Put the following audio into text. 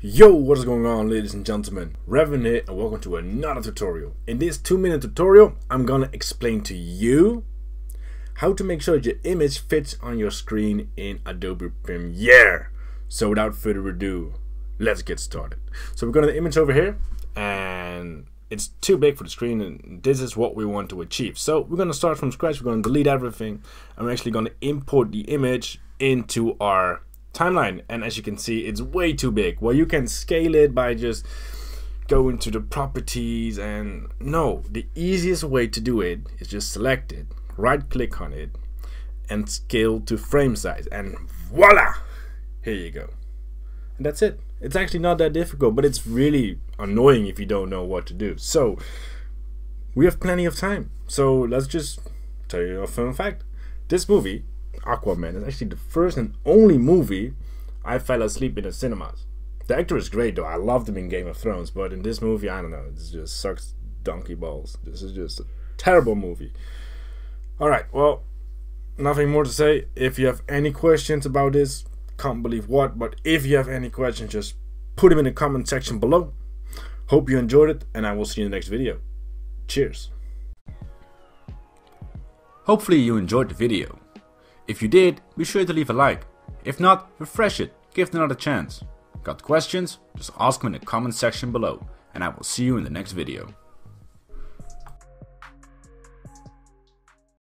Yo, what is going on ladies and gentlemen? ReVoN here and welcome to another tutorial. In this 2 minute tutorial, I'm gonna explain to you how to make sure your image fits on your screen in Adobe Premiere. So without further ado, let's get started. So we're gonna the image over here and it's too big for the screen and this is what we want to achieve. So we're gonna start from scratch, we're gonna delete everything and we're actually gonna import the image into our timeline and as you can see it's way too big. Well you can scale it by just going to the properties and no the easiest way to do it is just select it right click on it and scale to frame size and voila! Here you go. And that's it. It's actually not that difficult but it's really annoying if you don't know what to do. So we have plenty of time. So let's just tell you a fun fact. This movie Aquaman is actually the first and only movie I fell asleep in the cinemas. The actor is great though. I loved him in Game of Thrones, but in this movie, I don't know. It just sucks donkey balls. This is just a terrible movie. All right, well, nothing more to say. If you have any questions about this, can't believe what, but if you have any questions, just put them in the comment section below. Hope you enjoyed it, and I will see you in the next video. Cheers. Hopefully you enjoyed the video. If you did, be sure to leave a like. If not, refresh it, give it another chance. Got questions? Just ask them in the comment section below, and I will see you in the next video.